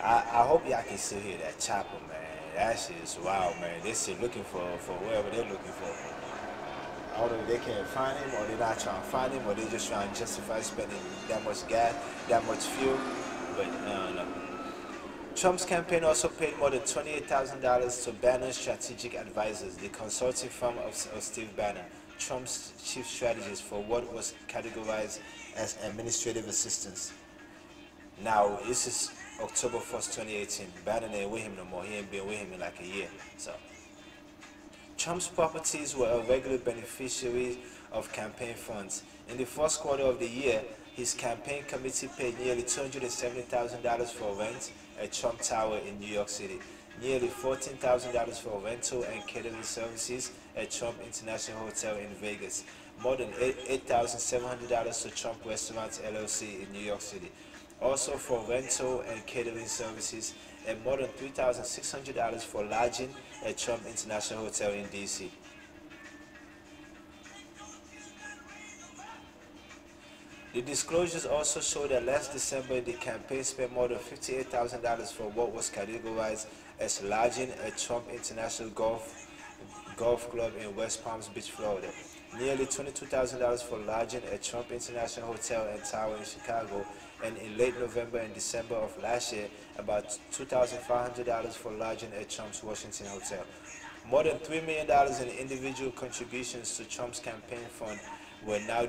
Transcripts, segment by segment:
I, I hope y'all can still hear that chopper, man. That shit is wild, man. They still looking for for whatever they're looking for. I don't know if they can't find him or they're not trying to find him or they're just trying to justify spending that much gas, that much fuel. But no, no. Trump's campaign also paid more than $28,000 to Bannon Strategic Advisors, the consulting firm of, of Steve Bannon, Trump's chief strategist for what was categorized as administrative assistance. Now, this is October 1st, 2018. Bannon ain't with him no more. He ain't been with him in like a year. So, Trump's properties were a regular beneficiary of campaign funds. In the first quarter of the year, his campaign committee paid nearly $270,000 for rent at Trump Tower in New York City, nearly $14,000 for rental and catering services at Trump International Hotel in Vegas, more than $8,700 to Trump Restaurants LLC in New York City, also for rental and catering services, and more than $3,600 for lodging at Trump International Hotel in D.C. The disclosures also show that last December the campaign spent more than $58,000 for what was categorized as lodging at Trump International Golf Golf Club in West Palm Beach, Florida. Nearly $22,000 for lodging at Trump International Hotel and Tower in Chicago, and in late November and December of last year, about $2,500 for lodging at Trump's Washington Hotel. More than $3 million in individual contributions to Trump's campaign fund were now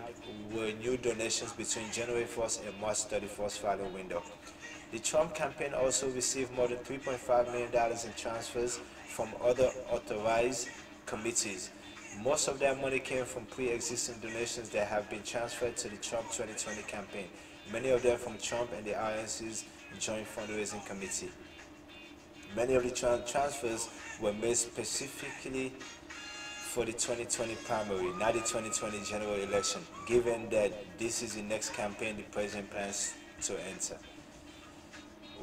were new donations between January 1st and March 31st filing window. The Trump campaign also received more than $3.5 million in transfers from other authorized committees. Most of that money came from pre-existing donations that have been transferred to the Trump 2020 campaign, many of them from Trump and the RNC's Joint Fundraising Committee. Many of the tra transfers were made specifically for the 2020 primary, not the 2020 general election, given that this is the next campaign the president plans to enter.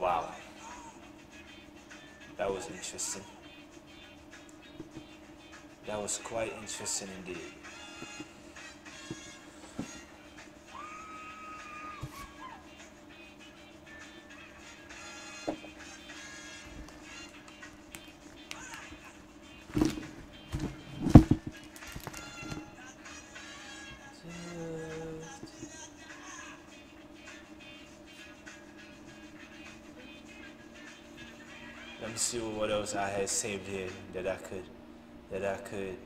Wow. That was interesting. That was quite interesting indeed. Else I had saved here that I could that I could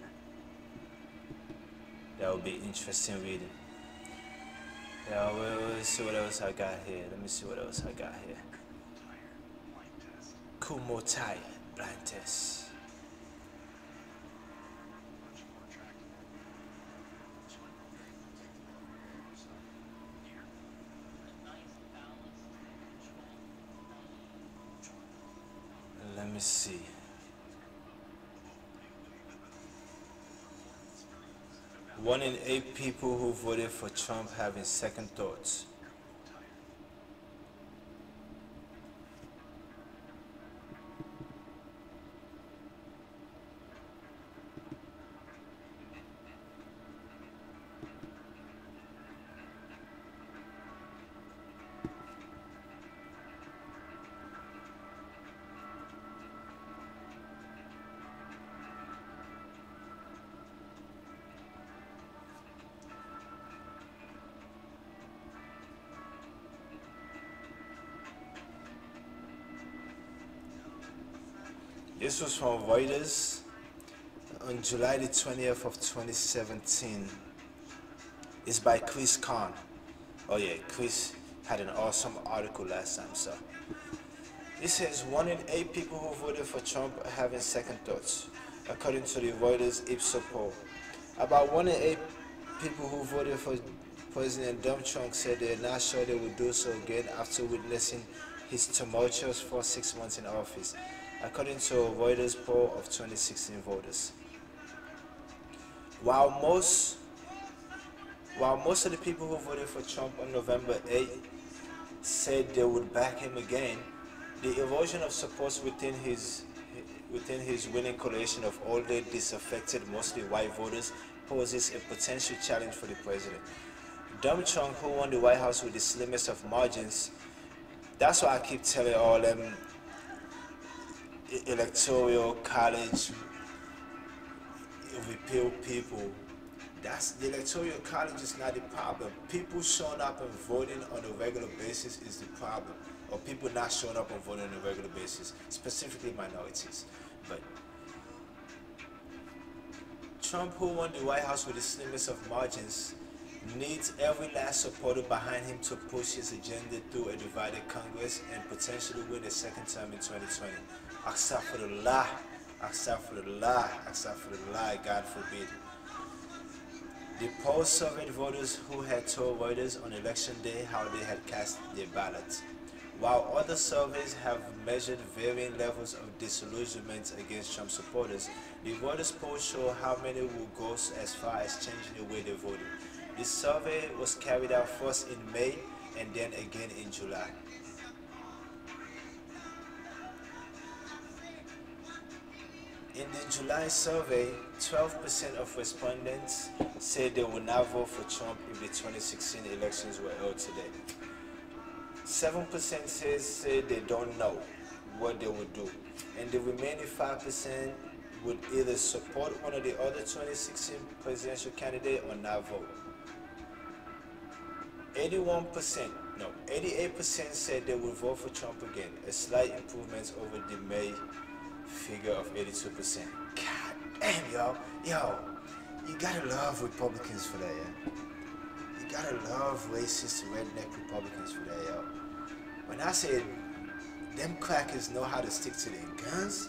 that would be interesting reading. Yeah, well, let's see what else I got here. Let me see what else I got here. Kumotai blind test. Let me see. One in eight people who voted for Trump having second thoughts. This was from Reuters on July the 20th of 2017. It's by Chris Kahn. Oh yeah, Chris had an awesome article last time, so. It says one in eight people who voted for Trump are having second thoughts, according to the Reuters Ipsos poll. About one in eight people who voted for President Donald Trump said they're not sure they will do so again after witnessing his tumultuous first six months in office according to a Reuters poll of 2016 voters. While most while most of the people who voted for Trump on November 8 said they would back him again, the erosion of support within his within his winning coalition of older, disaffected, mostly white voters poses a potential challenge for the president. Donald Trump, who won the White House with the slimmest of margins, That's why I keep telling all them electoral college repeal people. That's the electoral college is not the problem. People showing up and voting on a regular basis is the problem. Or people not showing up and voting on a regular basis, specifically minorities. But Trump, who won the White House with the slimmest of margins, needs every last supporter behind him to push his agenda through a divided Congress and potentially win a second term in 2020. For the lie, God forbid. The poll surveyed voters who had told voters on election day how they had cast their ballots. While other surveys have measured varying levels of disillusionment against Trump supporters, the voters poll show how many will go as far as changing the way they voted. The survey was carried out first in May and then again in July. In the July survey, 12% of respondents said they would not vote for Trump if the 2016 elections were held today. 7% says say they don't know what they would do. And the remaining 5% would either support one of the other 2016 presidential candidate or not vote. 81%, no, 88% said they would vote for Trump again, a slight improvement over the May figure of 82%. God damn, yo, yo, you gotta love Republicans for that, yeah? You gotta love racist redneck Republicans for that, yo. When I say them crackers know how to stick to their guns,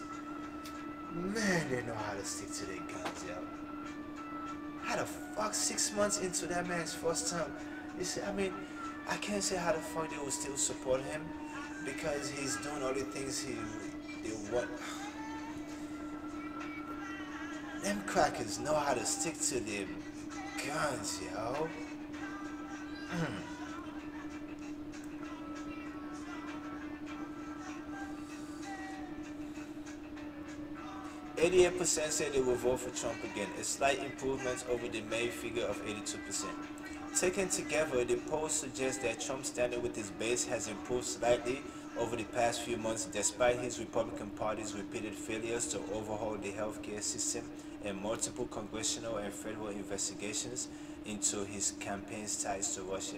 man, they know how to stick to their guns, yo. How the fuck six months into that man's first term? You see, I mean, I can't say how the fuck they will still support him because he's doing all the things he they want. Them crackers know how to stick to their guns, yo. Mm. 88% say they will vote for Trump again, a slight improvement over the May figure of 82%. Taken together, the polls suggest that Trump's standing with his base has improved slightly over the past few months despite his Republican Party's repeated failures to overhaul the healthcare system and multiple congressional and federal investigations into his campaign's ties to Russia.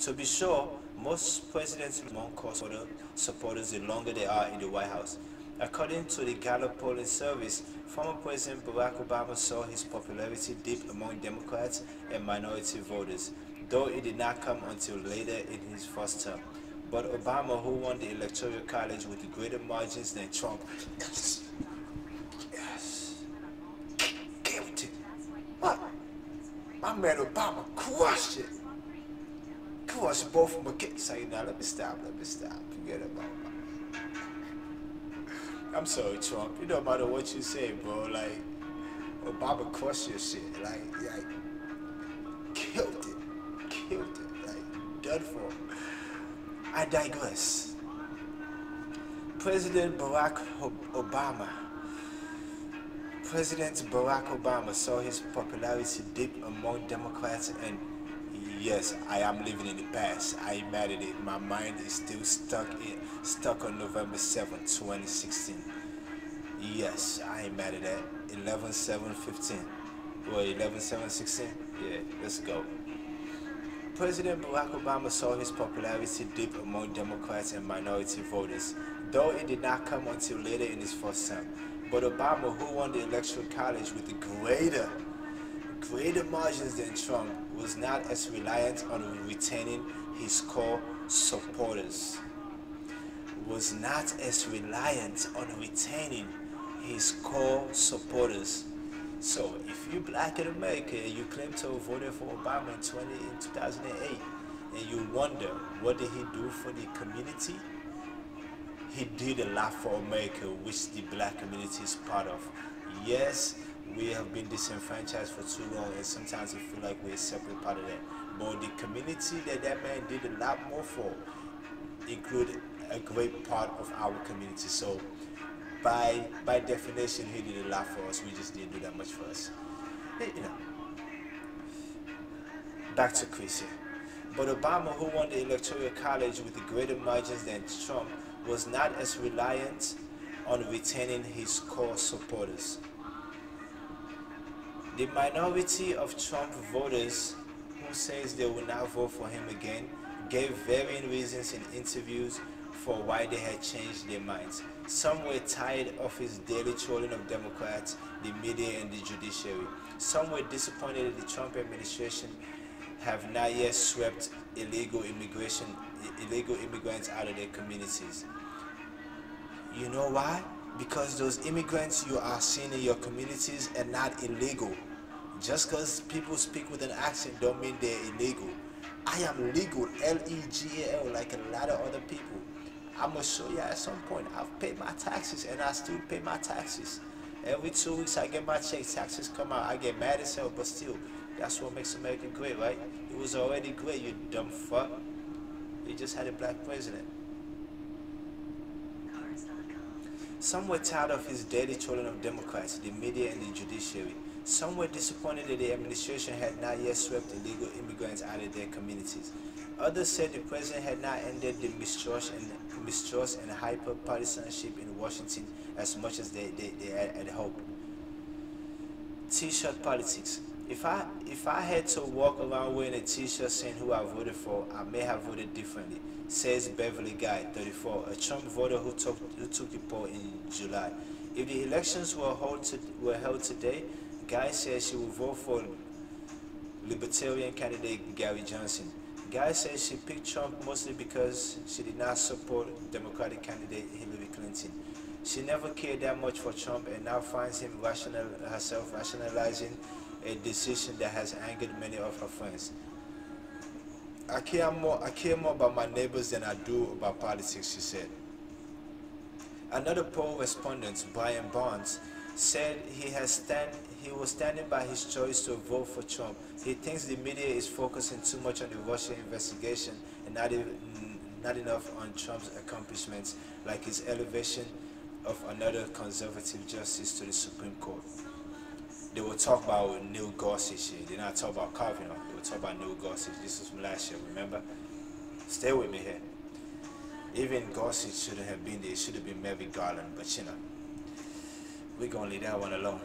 To be sure, most presidents among supporters the longer they are in the White House. According to the Gallup polling service, former President Barack Obama saw his popularity dip among Democrats and minority voters, though it did not come until later in his first term. But Obama, who won the Electoral College with greater margins than Trump, yes, yes, guilty. What? My man Obama crushed it. Crushed both of them. Say, now let me stop, let me stop. Forget about it. I'm sorry, Trump. It don't matter what you say, bro. Like, Obama crushed your shit. Like, like, killed it. Killed it. Like, done for. I digress. President Barack Obama. President Barack Obama saw his popularity dip among Democrats and yes, I am living in the past. I ain't mad at it. My mind is still stuck in stuck on November 7, 2016. Yes, I ain't mad at that. 11 7 15. Well, 11 7 16? Yeah, let's go. President Barack Obama saw his popularity dip among Democrats and minority voters, though it did not come until later in his first term. But Obama, who won the Electoral College with greater, greater margins than Trump, was not as reliant on retaining his core supporters. Was not as reliant on retaining his core supporters. So if you black in America and you claim to have voted for Obama in 20 in 2008 and you wonder what did he do for the community, he did a lot for America which the black community is part of. Yes, we have been disenfranchised for too long and sometimes we feel like we're a separate part of that. But the community that that man did a lot more for included a great part of our community. So by by definition, he did a lot for us. We just didn't do that much for us. You know. Back to Chris. But Obama, who won the Electoral College with greater margins than Trump, was not as reliant on retaining his core supporters. The minority of Trump voters who says they will not vote for him again gave varying reasons in interviews for why they had changed their minds. Some were tired of his daily trolling of Democrats, the media, and the judiciary. Some were disappointed that the Trump administration have not yet swept illegal immigration, illegal immigrants out of their communities. You know why? Because those immigrants you are seeing in your communities are not illegal. Just because people speak with an accent don't mean they're illegal. I am legal, L-E-G-A-L, like a lot of other people. I'm gonna show you at some point. I've paid my taxes and I still pay my taxes. Every two weeks I get my check, taxes come out. I get mad as hell, but still, that's what makes America great, right? It was already great, you dumb fuck. We just had a black president. Some were tired of his daily trolling of Democrats, the media, and the judiciary. Some were disappointed that the administration had not yet swept illegal immigrants out of their communities. Others said the president had not ended the mistrust and, mistrust and hyper-partisanship in Washington as much as they, they, they had, hoped. T-shirt politics. If I if I had to walk around wearing a T-shirt saying who I voted for, I may have voted differently, says Beverly Guy, 34, a Trump voter who took who took the poll in July. If the elections were held to, were held today, Guy says she will vote for Libertarian candidate Gary Johnson. The guy says she picked Trump mostly because she did not support Democratic candidate Hillary Clinton. She never cared that much for Trump and now finds him rational, herself rationalizing a decision that has angered many of her friends. I care more I care more about my neighbors than I do about politics, she said. Another poll respondent, Brian Barnes, said he has stand he was standing by his choice to vote for Trump. He thinks the media is focusing too much on the Russia investigation and not even, mm, not enough on Trump's accomplishments, like his elevation of another conservative justice to the Supreme Court they will talk about Neil Gorsuch here. They not talk about Kavanaugh. They will talk about Neil Gorsuch. This was last year, remember? Stay with me here. Even Gorsuch shouldn't have been there. It should have been Merrick Garland, but you know, we're going to leave that one alone.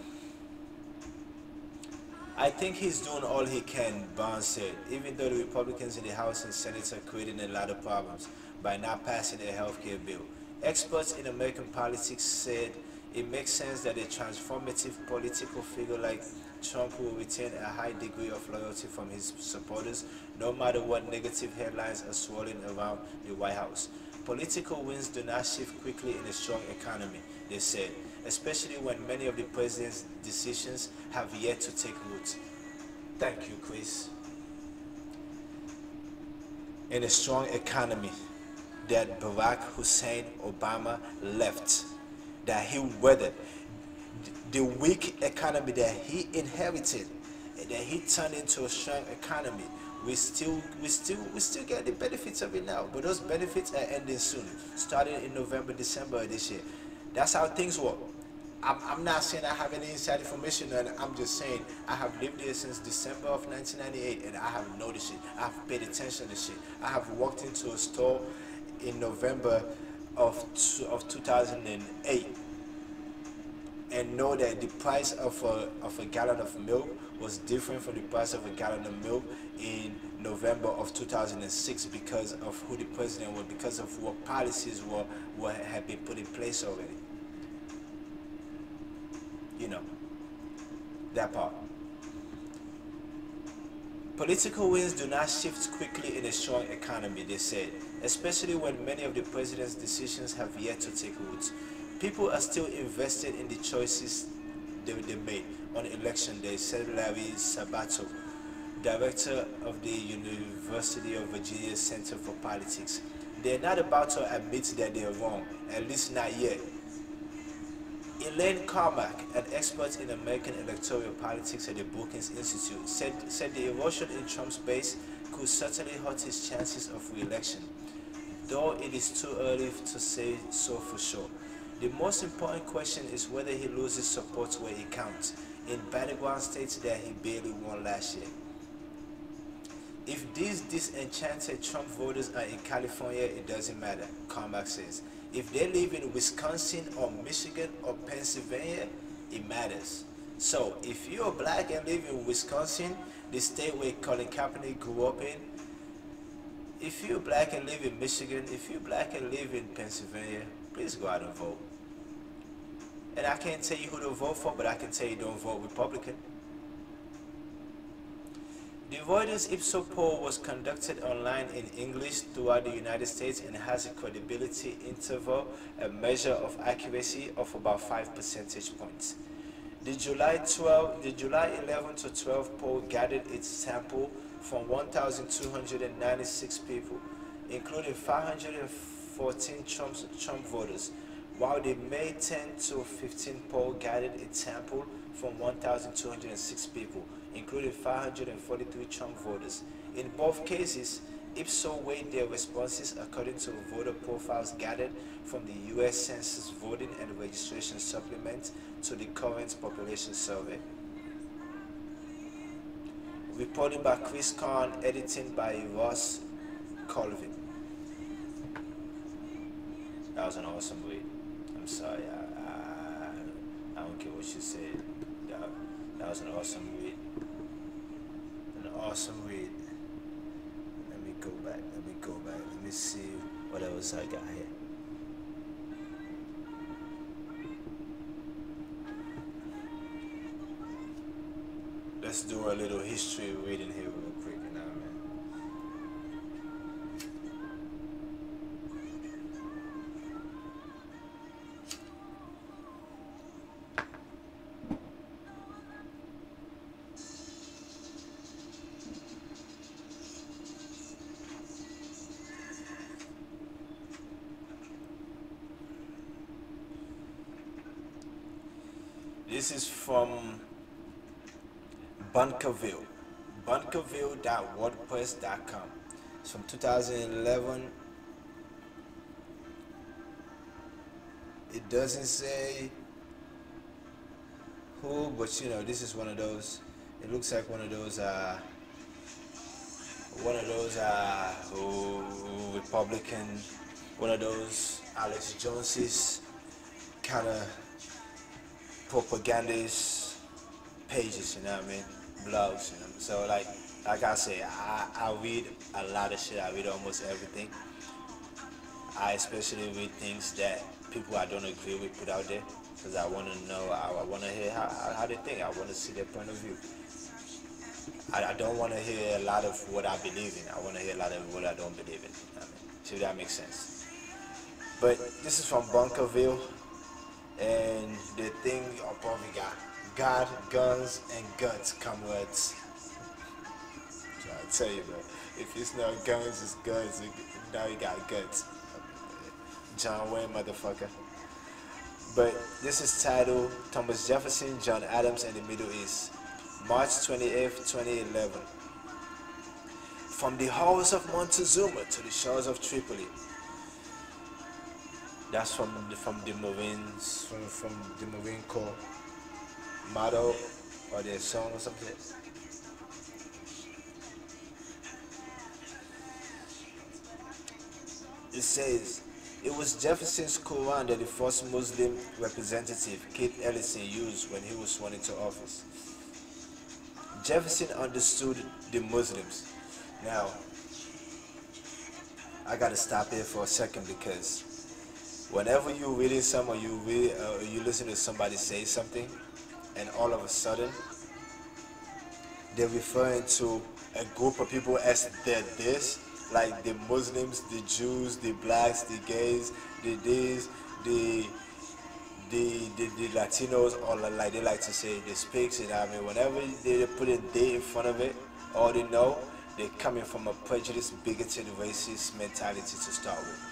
I think he's doing all he can, Barnes said, even though the Republicans in the House and Senate are creating a lot of problems by not passing a health care bill. Experts in American politics said it makes sense that a transformative political figure like Trump will retain a high degree of loyalty from his supporters, no matter what negative headlines are swirling around the White House. Political wins do not shift quickly in a strong economy, they said, especially when many of the president's decisions have yet to take root. Thank you, Chris. In a strong economy that Barack Hussein Obama left that he weathered, the weak economy that he inherited, that he turned into a strong economy. We still, we still, we still get the benefits of it now, but those benefits are ending soon, starting in November, December this year. That's how things work. I'm, I'm not saying I have any inside information, and I'm just saying I have lived here since December of 1998, and I have noticed it. I've paid attention to shit. I have walked into a store in November of, of 2008 and know that the price of a, of a gallon of milk was different from the price of a gallon of milk in November of 2006 because of who the president was, because of what policies were, were had been put in place already. You know, that part. Political winds do not shift quickly in a strong economy, they said, especially when many of the president's decisions have yet to take root. People are still invested in the choices they, they made on election day, said Larry Sabato, director of the University of Virginia Center for Politics. They're not about to admit that they're wrong, at least not yet. Elaine Kamarck, an expert in American electoral politics at the Brookings Institute, said, said the erosion in Trump's base could certainly hurt his chances of re-election, though it is too early to say so for sure. The most important question is whether he loses support where it counts, in battleground states that he barely won last year. If these disenchanted Trump voters are in California, it doesn't matter, Kamarck says. If they live in Wisconsin or Michigan or Pennsylvania, it matters. So if you're black and live in Wisconsin, the state where Colin Kaepernick grew up in, if you're black and live in Michigan, if you're black and live in Pennsylvania, please go out and vote. And I can't tell you who to vote for, but I can tell you don't vote Republican. The Reuters Ipsos poll was conducted online in English throughout the United States and has a credibility interval, a measure of accuracy of about 5 percentage points. The July 12, the July 11 to 12 poll gathered its sample from 1,296 people, including 514 Trump, Trump voters, while the May 10 to 15 poll gathered its sample from 1,206 people, including 543 Trump voters. In both cases, Ipsos weighed their responses according to voter profiles gathered from the U.S. Census Voting and Registration Supplement to the current population survey. Reporting by Chris Kahn, editing by Ross Colvin. That was an awesome read. I'm sorry, I, I, I don't care what you said. That, that was an awesome read. Awesome read. Let me go back. Let me go back. Let me see what else I got here. Let's do a little history reading here This is from Bunkerville. Bunkerville.wordpress.com. It's from 2011. It doesn't say who, but you know, this is one of those. It looks like one of those. Uh, one of those uh, Republican, one of those Alex Joneses kind of propagandist pages, you know what I mean? Blogs, you know. So like like I say, I, I read a lot of shit. I read almost everything. I especially read things that people I don't agree with put out there because I want to know, I, I want to hear how, how they think. I want to see their point of view. I, I don't want to hear a lot of what I believe in. I want to hear a lot of what I don't believe in. I mean, see if that makes sense. But this is from Bunkerville, and the thing above it got God, guns, and guts, comrades. I tell you, bro, if it's not guns, it's guns. Now you got guts. John Wayne, motherfucker. But this is titled Thomas Jefferson, John Adams, and the Middle East, March 28th, 2011. From the halls of Montezuma to the shores of Tripoli. That's from the, from the Marines, from, from the Marine Corps motto or their song or something. It says, it was Jefferson's Quran that the first Muslim representative, Keith Ellison, used when he was sworn into office. Jefferson understood the Muslims. Now, I gotta stop here for a second because whenever you're reading some or you read, uh, you listen to somebody say something, and all of a sudden they're referring to a group of people as they're this, like the Muslims, the Jews, the blacks, the gays, the this, the the, the, the Latinos, or like they like to say, the speaks, what I mean? Whenever they put a they in front of it, all they know, they're coming from a prejudiced, bigoted, racist mentality to start with.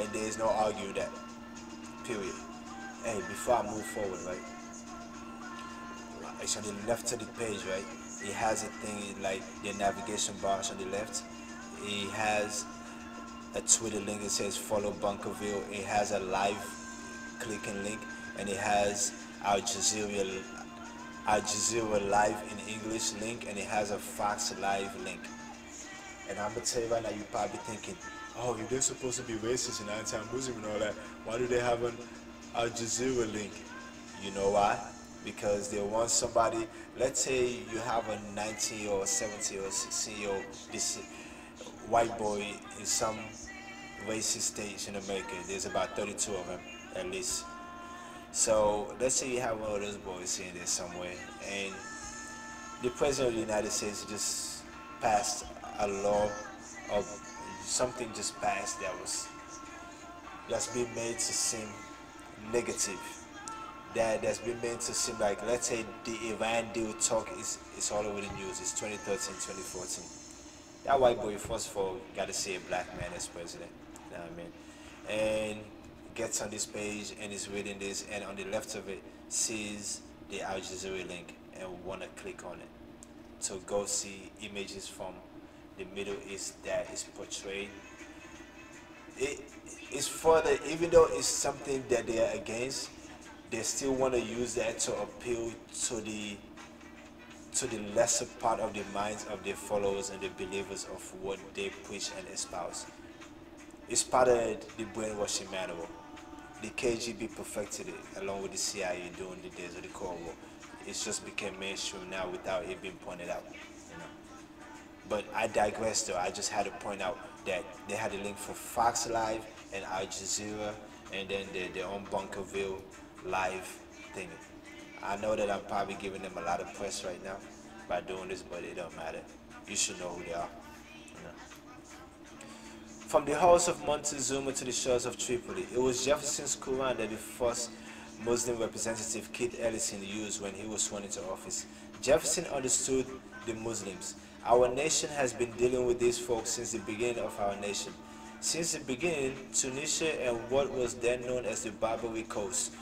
And there is no arguing that. Period. Hey, before I move forward, right? It's on the left of the page, right? It has a thing like the navigation bars on the left. It has a Twitter link that says follow Bunkerville. It has a live clicking link and it has Al Jazeera, Al Jazeera live in English link and it has a Fox live link. And I'm gonna tell you right now, you're probably thinking, oh, if they're supposed to be racist and anti-Muslim and all that, why do they have an Al Jazeera link? You know why? Because they want somebody. Let's say you have a 19 or old, 17 year old, 16 year old, this white boy in some racist states in America. There's about 32 of them at least. So let's say you have one of those boys in there somewhere, and the president of the United States just passed a law of something just passed that was that's been made to seem negative. That that's been made to seem like let's say the Iran deal talk is is all over the news. It's 2013, 2014. That white boy first of all got to see a black man as president. You know what I mean? And gets on this page and is reading this and on the left of it sees the Al Jazeera link and want to click on it to go see images from the Middle East that is portrayed. It is further, even though it's something that they are against, they still want to use that to appeal to the to the lesser part of the minds of their followers and the believers of what they preach and espouse. It's part of the brainwashing manual the KGB perfected it along with the CIA during the days of the Cold War. It's just became mainstream now without it being pointed out. But I digress though. I just had to point out that they had a link for Fox Live and Al Jazeera and then their, their own Bunkerville live thing. I know that I'm probably giving them a lot of press right now by doing this, but it don't matter. You should know who they are. From the house of Montezuma to the shores of Tripoli, it was Jefferson's Quran that the first Muslim representative Keith Ellison used when he was sworn into office. Jefferson understood the Muslims. Our nation has been dealing with these folks since the beginning of our nation. Since the beginning, Tunisia and what was then known as the Barbary Coast.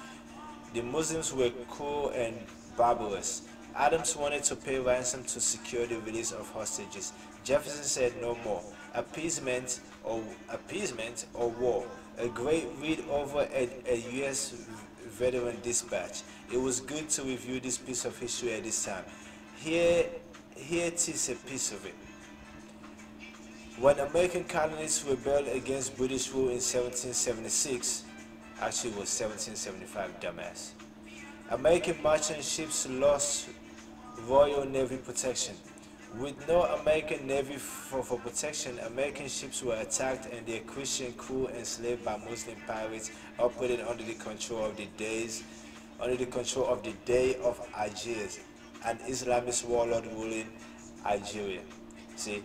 The Muslims were cruel and barbarous. Adams wanted to pay ransom to secure the release of hostages. Jefferson said no more appeasement or appeasement or war. A great read over at a U.S. veteran dispatch. It was good to review this piece of history at this time. Here, here it is a piece of it. When American colonists rebelled against British rule in 1776, actually it was 1775, dumbass. American merchant ships lost Royal Navy protection. With no American Navy for, for protection, American ships were attacked and their Christian crew enslaved by Muslim pirates operated under the control of the days under the control of the Dey of Algiers, an Islamist warlord ruling Algeria. See,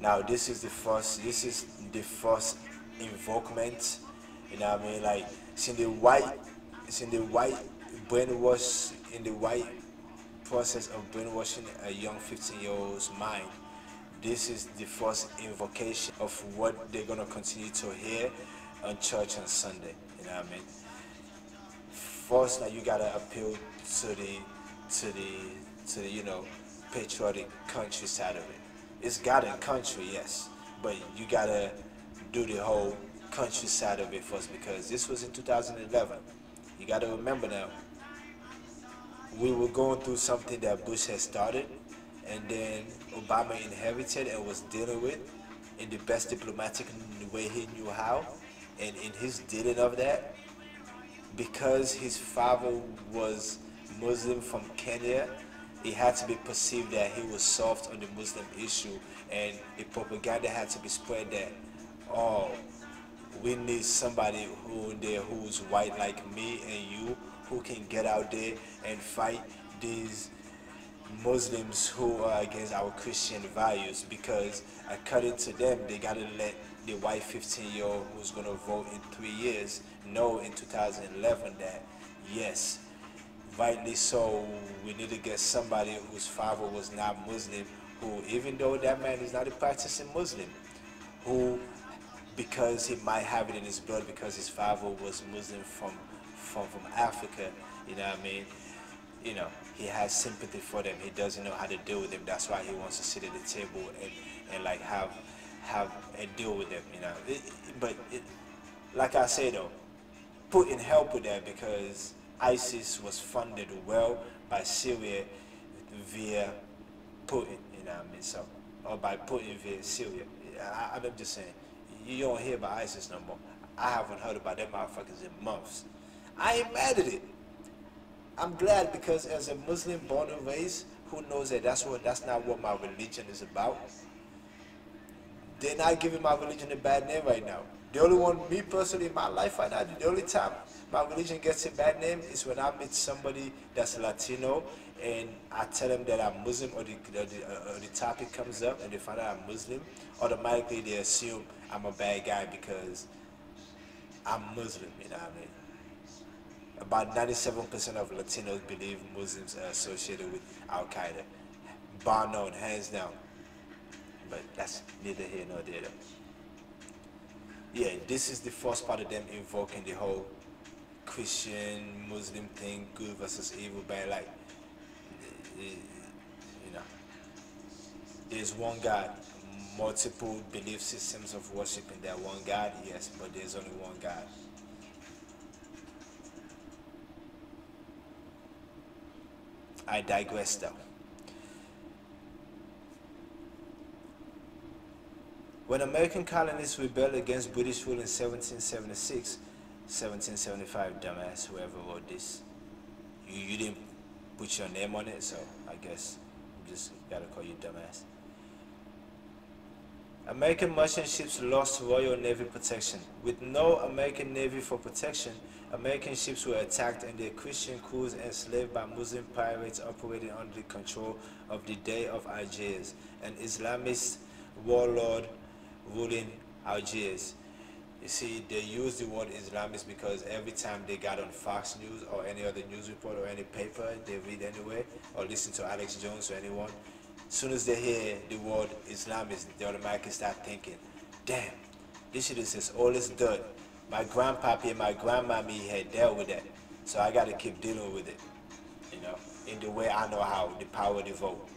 now this is the first this is the first invokement. You know what I mean? Like it's in the white it's in the white brainwash in the white process of brainwashing a young 15 year old's mind, this is the first invocation of what they're going to continue to hear on church on Sunday. You know what I mean? First, now you got to appeal to the, to the, to the, you know, patriotic country side of it. It's God and country, yes, but you got to do the whole country side of it first because this was in 2011. You got to remember now, we were going through something that Bush had started and then Obama inherited and was dealing with in the best diplomatic way he knew how. And in his dealing of that, because his father was Muslim from Kenya, it had to be perceived that he was soft on the Muslim issue and the propaganda had to be spread that, oh, we need somebody who there who's white like me and you who can get out there and fight these Muslims who are against our Christian values because according to them they gotta let the white 15 year old who's gonna vote in three years know in 2011 that yes rightly so we need to get somebody whose father was not Muslim who even though that man is not a practicing Muslim who because he might have it in his blood because his father was Muslim from from, from Africa, you know what I mean? You know, he has sympathy for them. He doesn't know how to deal with them. That's why he wants to sit at the table and, and like have have and deal with them, you know. It, but it, like I say though, Putin help with that because ISIS was funded well by Syria via Putin, you know what I mean? So or by Putin via Syria. I, I'm just saying, you don't hear about ISIS no more. I haven't heard about them motherfuckers in months. I ain't mad at it. I'm glad because as a Muslim born and raised, who knows that that's what that's not what my religion is about. They're not giving my religion a bad name right now. The only one, me personally, in my life right now, the only time my religion gets a bad name is when I meet somebody that's Latino and I tell them that I'm Muslim or the, or the, uh, or the topic comes up and they find out I'm Muslim, automatically they assume I'm a bad guy because I'm Muslim, you know what I mean? About 97% of Latinos believe Muslims are associated with Al Qaeda. Bar none, hands down. But that's neither here nor there. Yeah, this is the first part of them invoking the whole Christian Muslim thing, good versus evil, bad. Like, eh, you know, there's one God, multiple belief systems of worshiping that one God, yes, but there's only one God. I digress though. When American colonists rebelled against British rule in 1776, 1775, dumbass, whoever wrote this, you, you didn't put your name on it, so I guess I'm just gotta call you dumbass. American merchant ships lost Royal Navy protection. With no American Navy for protection, American ships were attacked and their Christian crews enslaved by Muslim pirates operating under the control of the Dey of Algiers, an Islamist warlord ruling Algiers. You see, they use the word Islamist because every time they got on Fox News or any other news report or any paper they read anyway, or listen to Alex Jones or anyone, as soon as they hear the word Islamist, they automatically start thinking, damn, this shit is as old as dirt my grandpappy and my grandmommy had dealt with that. So I got to keep dealing with it, you know, in the way I know how, the power to vote.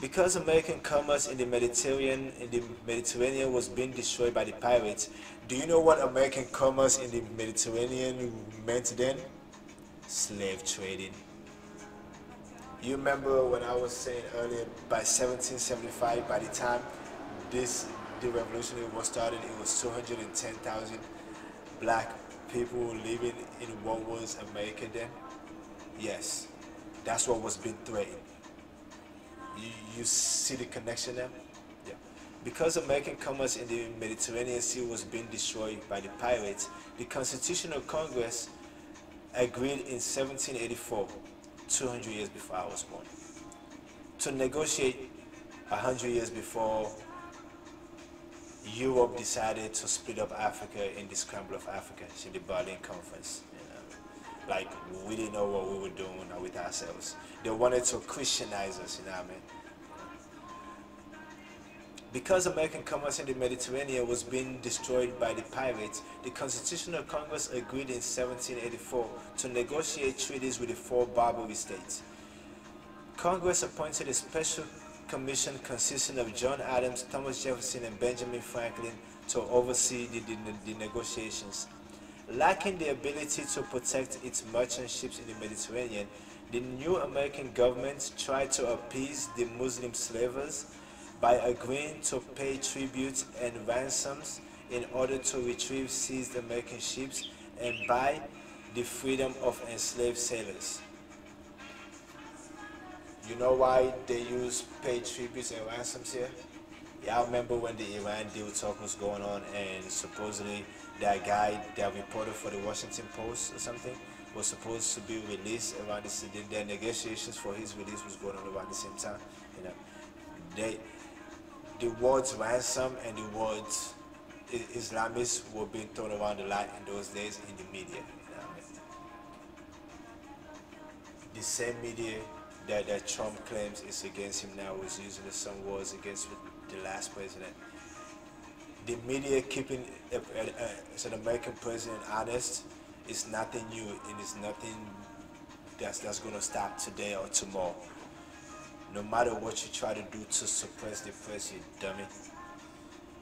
Because American commerce in the Mediterranean in the Mediterranean was being destroyed by the pirates, do you know what American commerce in the Mediterranean meant then? Slave trading. You remember when I was saying earlier, by 1775, by the time this the revolution was started, it was 210,000 black people living in what was America then. Yes, that's what was being threatened. You, you see the connection there? Yeah. Because American commerce in the Mediterranean Sea was being destroyed by the pirates, the Constitutional Congress agreed in 1784, 200 years before I was born, to negotiate 100 years before Europe decided to split up Africa in the scramble of Africa, in the Berlin Conference. You know? Like, we didn't know what we were doing with ourselves. They wanted to Christianize us, you know what I mean? Because American commerce in the Mediterranean was being destroyed by the pirates, the Constitutional Congress agreed in 1784 to negotiate treaties with the four Barbary states. Congress appointed a special commission consisting of John Adams, Thomas Jefferson, and Benjamin Franklin to oversee the, the, the, negotiations. Lacking the ability to protect its merchant ships in the Mediterranean, the new American government tried to appease the Muslim slavers by agreeing to pay tributes and ransoms in order to retrieve seized American ships and buy the freedom of enslaved sailors. You know why they use paid tributes and ransoms here? Yeah, I remember when the Iran deal talk was going on and supposedly that guy, that reporter for the Washington Post or something, was supposed to be released around the Their negotiations for his release was going on around the same time. You know, they, the words ransom and the words Islamists were being thrown around a lot in those days in the media. The same media that, that Trump claims is against him now was using the same words against the last president. The media keeping a, a, a, an American president honest is nothing new and it's nothing that's, that's going to stop today or tomorrow. No matter what you try to do to suppress the press, you dummy.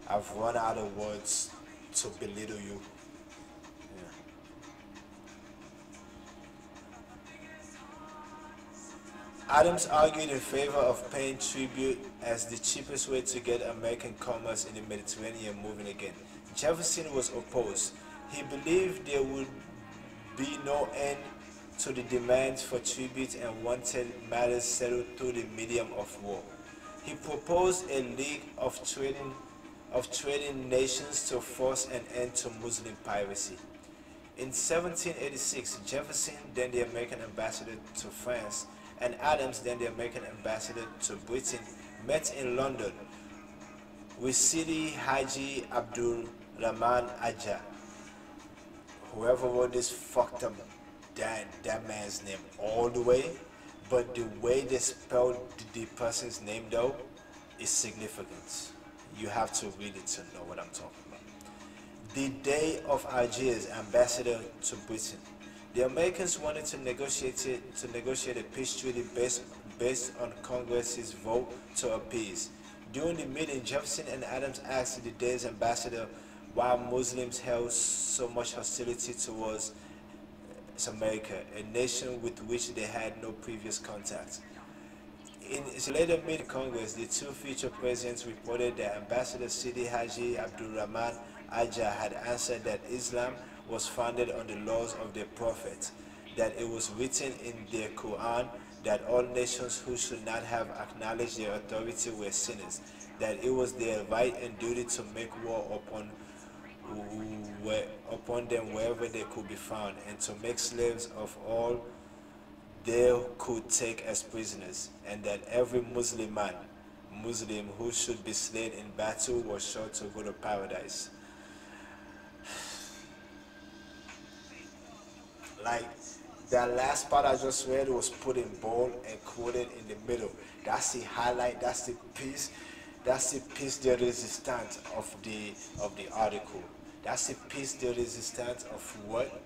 I've run out of words to belittle you Adams argued in favor of paying tribute as the cheapest way to get American commerce in the Mediterranean moving again. Jefferson was opposed. He believed there would be no end to the demands for tribute and wanted matters settled through the medium of war. He proposed a league of trading of trading nations to force an end to Muslim piracy. In 1786, Jefferson, then the American ambassador to France, and Adams, then the American ambassador to Britain, met in London with Sidi Haji Abdul Rahman Aja. Whoever wrote this fucked up that, that man's name all the way, but the way they spelled the person's name though is significant. You have to read it to know what I'm talking about. The Dey of Algiers, ambassador to Britain. The Americans wanted to negotiate it, to negotiate a peace treaty based based on Congress's vote to appease. During the meeting, Jefferson and Adams asked the Dey's ambassador why Muslims held so much hostility towards America, a nation with which they had no previous contact. In his later meeting Congress, the two future presidents reported that Ambassador Sidi Haji Abdurrahman Aja had answered that Islam was founded on the laws of their prophet, that it was written in their Quran that all nations who should not have acknowledged their authority were sinners, that it was their right and duty to make war upon upon them wherever they could be found, and to make slaves of all they could take as prisoners, and that every Muslim man, Muslim who should be slain in battle was sure to go to paradise. Like that last part I just read was put in bold and quoted in the middle. That's the highlight, that's the piece, that's the piece de resistance of the of the article. That's the piece de resistance of what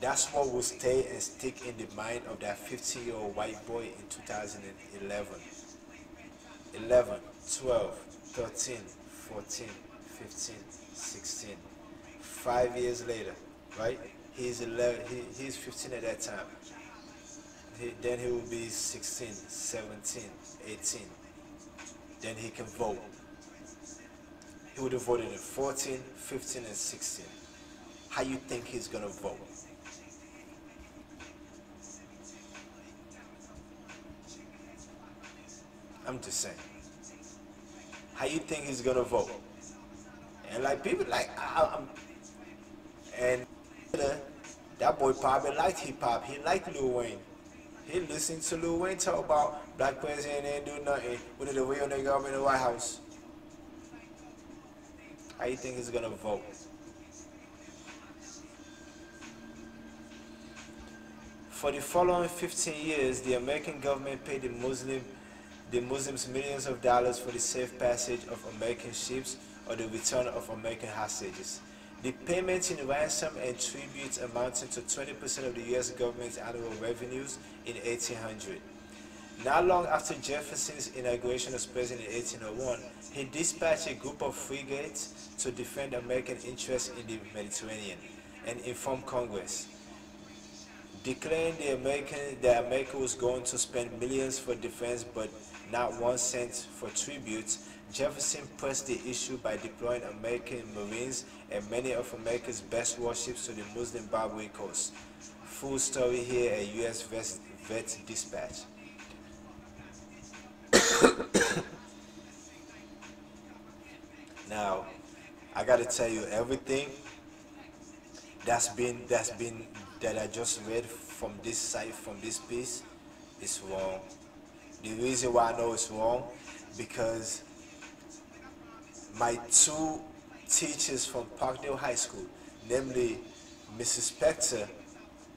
that's what will stay and stick in the mind of that 15 year old white boy in 2011. 11, 12, 13, 14, 15, 16. Five years later, right? He's 11, he, he's 15 at that time. He, then he will be 16, 17, 18. Then he can vote. He would have voted in 14, 15, and 16. How you think he's gonna vote? I'm just saying. How you think he's gonna vote? And like people like I, am and that boy probably liked hip hop. He liked Lil Wayne. He listened to Lil Wayne talk about black president ain't do nothing. When the real nigga in the White House. How you think he's gonna vote? For the following 15 years, the American government paid the Muslim the Muslims millions of dollars for the safe passage of American ships or the return of American hostages. The payments in ransom and tributes amounting to 20% of the U.S. government's annual revenues in 1800. Not long after Jefferson's inauguration as president in 1801, he dispatched a group of frigates to defend American interests in the Mediterranean and inform Congress declaring the American that America was going to spend millions for defense but not one cent for tributes, Jefferson pressed the issue by deploying American Marines and many of America's best warships to the Muslim Barbary coast. Full story here at U.S. Vet, Vet Dispatch. now, I gotta tell you everything that's been that's been that I just read from this site from this piece is wrong. The reason why I know it's wrong because my two teachers from Parkdale High School, namely Mrs. Spector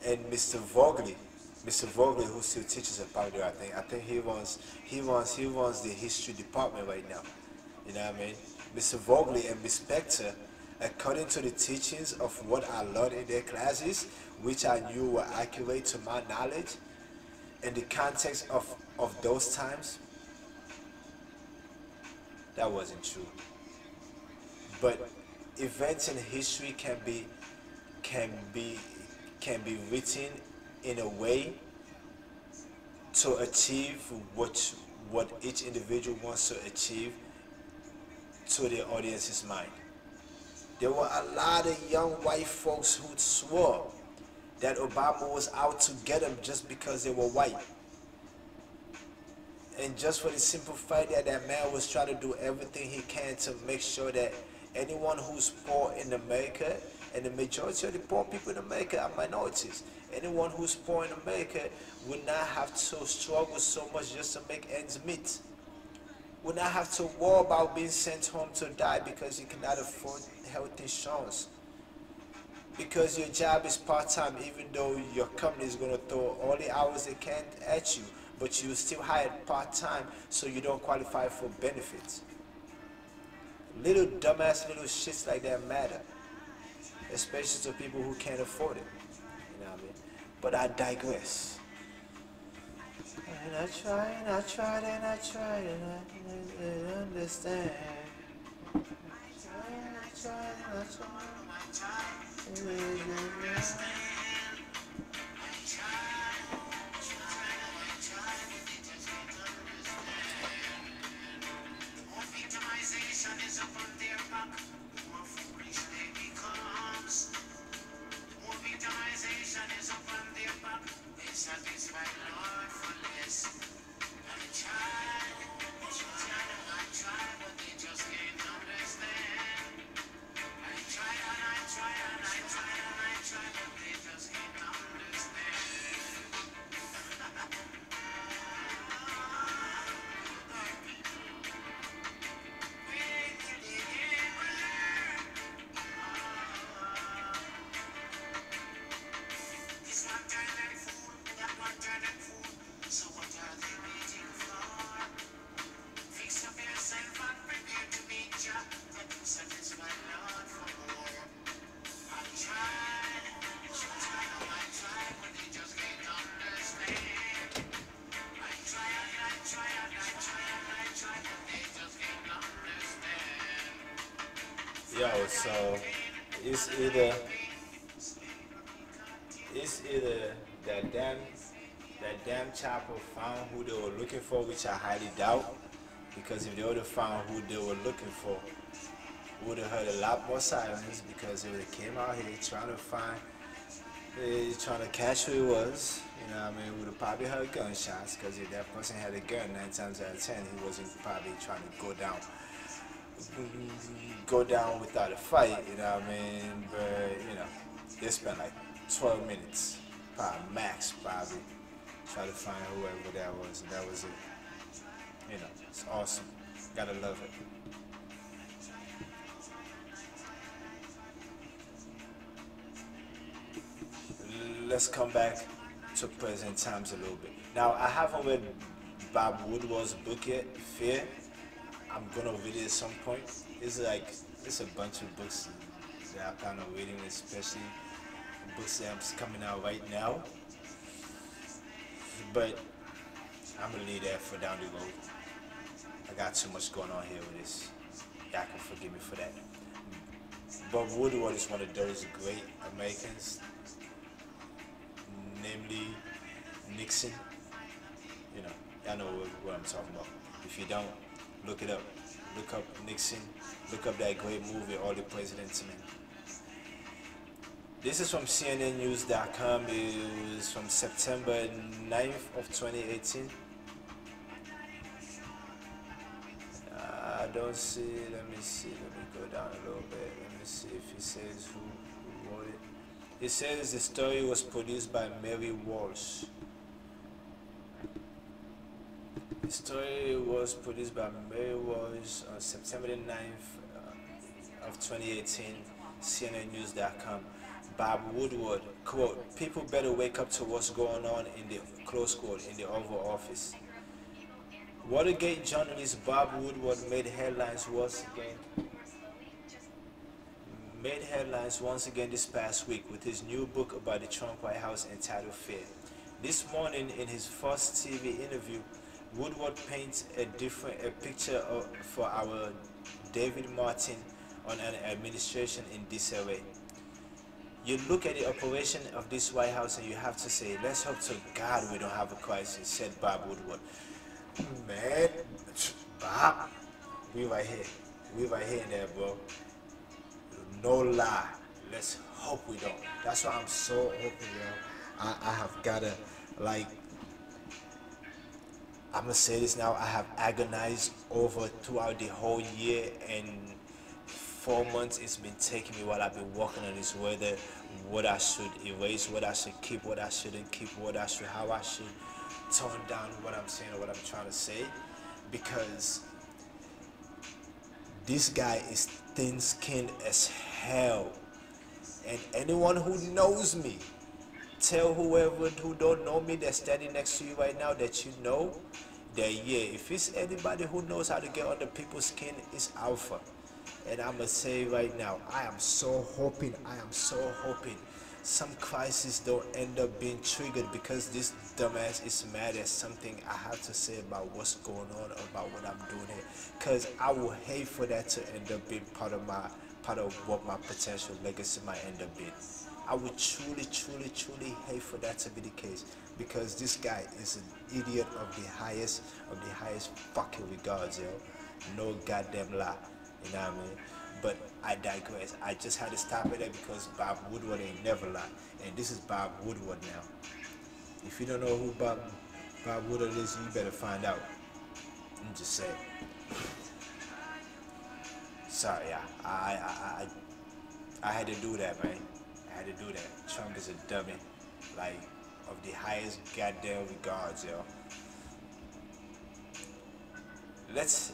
and Mr. Vogley, Mr. Vogley, who still teaches at Parkdale, I think. I think he runs he runs he runs the history department right now. You know what I mean? Mr. Vogley and Miss Spector, according to the teachings of what I learned in their classes, which I knew were accurate to my knowledge, in the context of, of those times, that wasn't true. But events in history can be can be can be written in a way to achieve what what each individual wants to achieve to the audience's mind. There were a lot of young white folks who swore that Obama was out to get them just because they were white. And just for the simple fact that that man was trying to do everything he can to make sure that anyone who's poor in America, and the majority of the poor people in America are minorities, anyone who's poor in America would not have to struggle so much just to make ends meet. Would not have to worry about being sent home to die because you cannot afford health insurance. Because your job is part-time, even though your company is going to throw all the hours they can at you, but you still hired part-time so you don't qualify for benefits. Little dumbass little shits like that matter. Especially to people who can't afford it. You know what I mean? But I digress. And I try and I try and I try and I didn't understand. I try and I and I and I. Victimization is their back. More foolish they becomes. Is their back. They satisfy for for, which I highly doubt, because if they would have found who they were looking for, would have heard a lot more sirens because if they came out here trying to find, eh, trying to catch who it was. You know what I mean? Would have probably heard gunshots because if that person had a gun, nine times out of ten, he wasn't probably trying to go down go down without a fight, you know what I mean? But, you know, they spent like 12 minutes, probably max, probably, try to find whoever that was, and that was it. You know, it's awesome. Gotta love it. Let's come back to present times a little bit. Now, I haven't read Bob Woodward's book yet, Fear. I'm gonna read it at some point. It's like it's a bunch of books that I plan on reading, especially books that's coming out right now. But I'm gonna leave that for down the road. I got too much going on here with this. Y'all can forgive me for that. Bob Woodward is one of those great Americans, namely Nixon. You know, y'all know what, what I'm talking about. If you don't, look it up. Look up Nixon. Look up that great movie, All the President's Men. This is from CNNnews.com. It was from September 9th of 2018. I don't see. Let me see. Let me go down a little bit. Let me see if it says who, who wrote it. It says the story was produced by Mary Walsh. The story was produced by Mary Walsh on September the 9th uh, of 2018, CNNnews.com. Bob Woodward, quote, people better wake up to what's going on in the, close quote, in the Oval Office. Watergate journalist Bob Woodward made headlines once again. Made headlines once again this past week with his new book about the Trump White House entitled Fear. This morning, in his first TV interview, Woodward paints a different a picture of, for our David Martin on an administration in disarray. You look at the operation of this White House and you have to say, let's hope to God we don't have a crisis, said Bob Woodward. Man, Bob, we right here. We right here there, bro. No lie. Let's hope we don't. That's why I'm so hoping, yo. I, I have gotta, like, I'm gonna say this now. I have agonized over throughout the whole year and four months it's been taking me while I've been working on this whether what I should erase, what I should keep, what I shouldn't keep, what I should, how I should tone down what I'm saying or what I'm trying to say, because this guy is thin-skinned as hell, and anyone who knows me tell whoever who don't know me that's standing next to you right now that you know that yeah if it's anybody who knows how to get under people's skin it's alpha and i'ma say right now i am so hoping i am so hoping some crisis don't end up being triggered because this dumbass is mad at something i have to say about what's going on about what i'm doing here. Because i will hate for that to end up being part of my part of what my potential legacy might end up being. I would truly, truly, truly hate for that to be the case because this guy is an idiot of the highest, of the highest fucking regards, yo. No goddamn lie, you know what I mean? But I digress. I just had to stop it there because Bob Woodward ain't never lie, and this is Bob Woodward now. If you don't know who Bob Bob Woodward is, you better find out. I'm just saying. Sorry, I, I, I, I had to do that, man. I had to do that. Trump is a dummy, like of the highest goddamn regards, yo. Let's.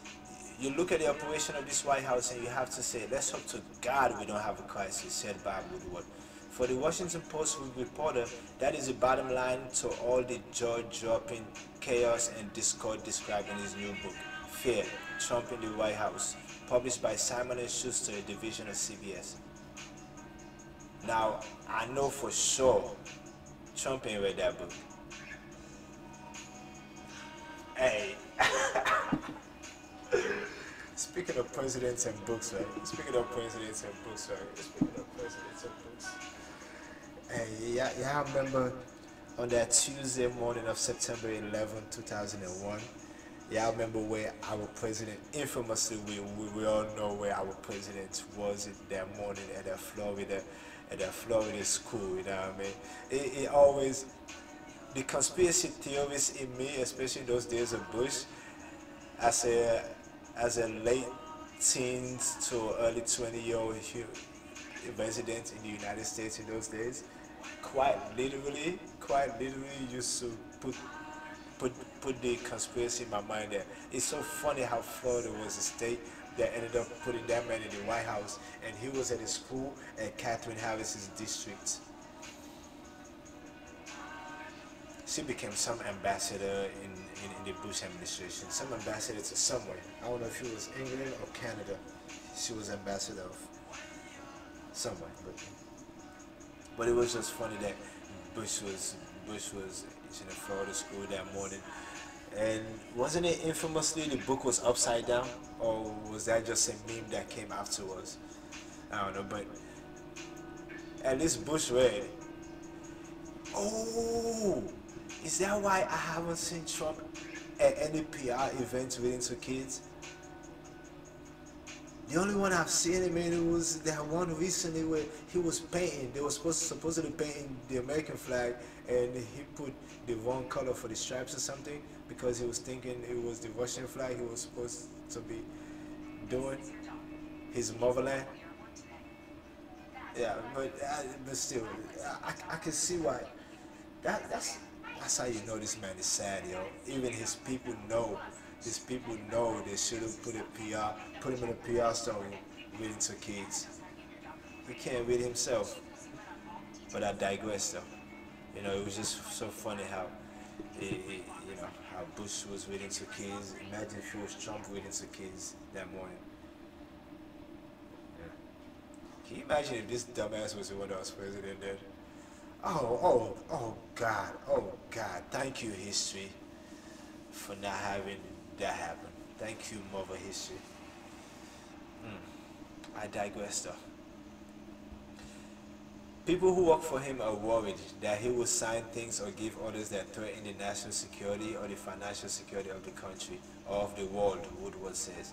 You look at the operation of this White House and you have to say, let's hope to God we don't have a crisis, said Bob Woodward. For the Washington Post reporter, that is the bottom line to all the jaw-dropping chaos and discord described in his new book, Fear, Trump in the White House, published by Simon & Schuster, a division of CBS. Now, I know for sure Trump ain't read that book. Hey. Speaking of presidents and books, right? Speaking of presidents and books, right? Speaking of presidents and books. Hey, yeah, yeah, I remember on that Tuesday morning of September 11, 2001. Yeah, I remember where our president, infamously, we, we, we all know where our president was that morning at that Florida, at that Florida school, you know what I mean? It, it always, the conspiracy theorists in me, especially those days of Bush, as a, as a late teens to early 20 year old resident in the United States in those days, quite literally, quite literally used to put put put the conspiracy in my mind there. It's so funny how Florida was a state that ended up putting that man in the White House, and he was at his school at Catherine Harris's district. She became some ambassador in, in, in the Bush administration, some ambassador to somewhere. I don't know if it was England or Canada. She was ambassador of somewhere, but but it was just funny that Bush was Bush was in a Florida school that morning. And wasn't it infamously the book was upside down? Or was that just a meme that came afterwards? I don't know, but at least Bush read. Oh, is that why I haven't seen Trump at any PR events reading to kids? The only one I've seen him in was that one recently where he was painting. They were supposed to supposedly painting the American flag, and he put the wrong color for the stripes or something because he was thinking it was the Russian flag he was supposed to be doing his motherland. Yeah, but uh, but still, I, I can see why. That that's that's how you know this man is sad, yo. Even his people know His people know they should have put a PR, put him in a PR story reading to kids. He can't read himself. But I digress though. You know, it was just so funny how, it, it, you know, how Bush was reading to kids. Imagine if it was Trump reading to kids that morning. Yeah. Can you imagine if this dumbass was the one that was president then? Oh, oh, oh God, oh God, thank you, history, for not having that happen. Thank you, Mother History. Mm. I digress though. People who work for him are worried that he will sign things or give orders that threaten the national security or the financial security of the country or of the world, Woodward says.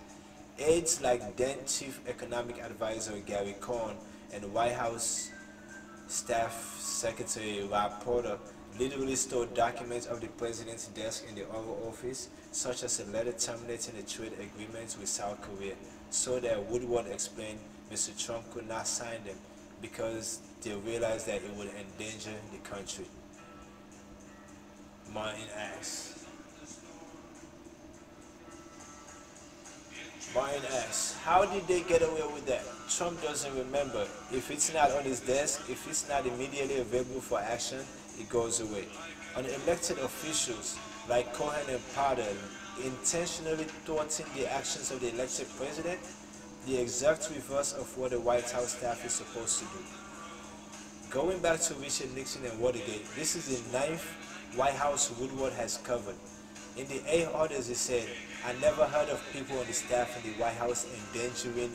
Aides like then Chief Economic Advisor Gary Cohn and White House Staff Secretary Rob literally stole documents of the president's desk in the Oval Office, such as a letter terminating the trade agreements with South Korea, so that Woodward explained Mr. Trump could not sign them because they realized that it would endanger the country. Martin asks. Asks, how did they get away with that? Trump doesn't remember. If it's not on his desk, if it's not immediately available for action, it goes away. Unelected officials like Cohen and Porter intentionally thwarting the actions of the elected president, the exact reverse of what the White House staff is supposed to do. Going back to Richard Nixon and Watergate, this is the ninth White House Woodward has covered. In the eight orders, it said, I never heard of people on the staff in the White House endangering,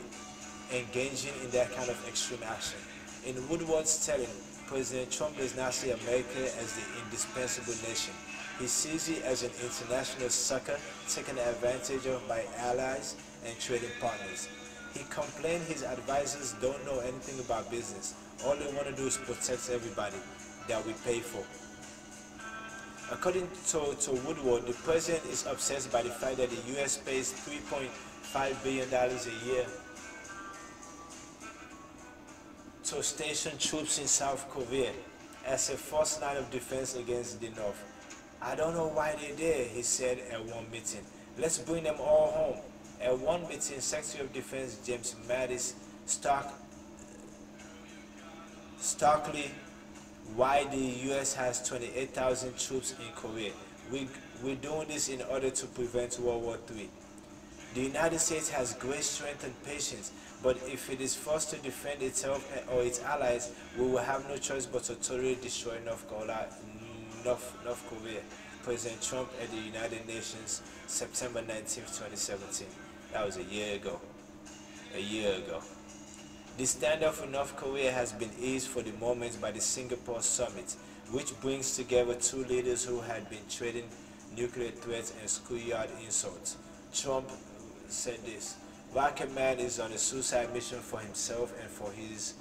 engaging in that kind of extreme action. In Woodward's telling, President Trump does not see America as the indispensable nation. He sees it as an international sucker taken advantage of by allies and trading partners. He complained his advisors don't know anything about business. All they want to do is protect everybody that we pay for. According to, to Woodward, the president is obsessed by the fact that the U.S. pays $3.5 billion a year to station troops in South Korea as a first line of defense against the North. I don't know why they're there, he said at one meeting. Let's bring them all home. At one meeting, Secretary of Defense James Mattis stark, starkly why the U.S. has 28,000 troops in Korea. We, we're doing this in order to prevent World War III. The United States has great strength and patience, but if it is forced to defend itself or its allies, we will have no choice but to totally destroy North Korea. North, North Korea. President Trump at the United Nations, September 19, 2017. That was a year ago. A year ago. The standoff with North Korea has been eased for the moment by the Singapore summit, which brings together two leaders who had been trading nuclear threats and schoolyard insults. Trump said this, Rocket Man is on a suicide mission for himself and for his